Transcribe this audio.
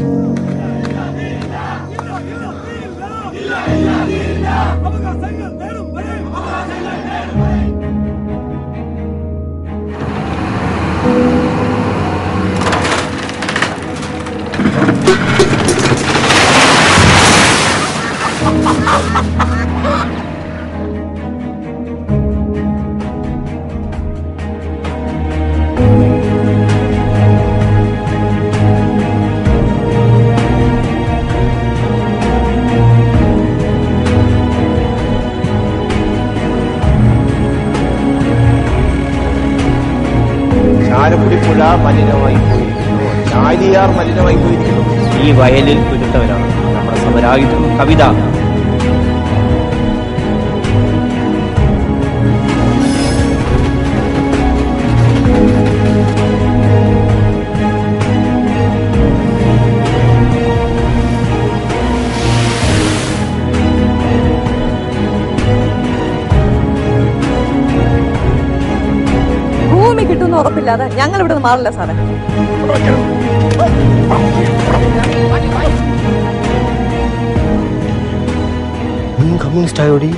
Ooh. പുഴ മലിനമായി പോയിരിക്കുന്നു. ചാലിയാർ മലിനമായി പോയിരിക്കുന്നു. ഈ വയലിൽ പുരുത്തവരാണ് നമ്മുടെ സമരായുധം കവിത. കിട്ടുമെന്ന് ഉറപ്പില്ലാതെ ഞങ്ങൾ ഇവിടെ നിന്ന് മാറില്ല സാറേ. കമ്മ്യൂണിസ്റ്റ് ആയോടി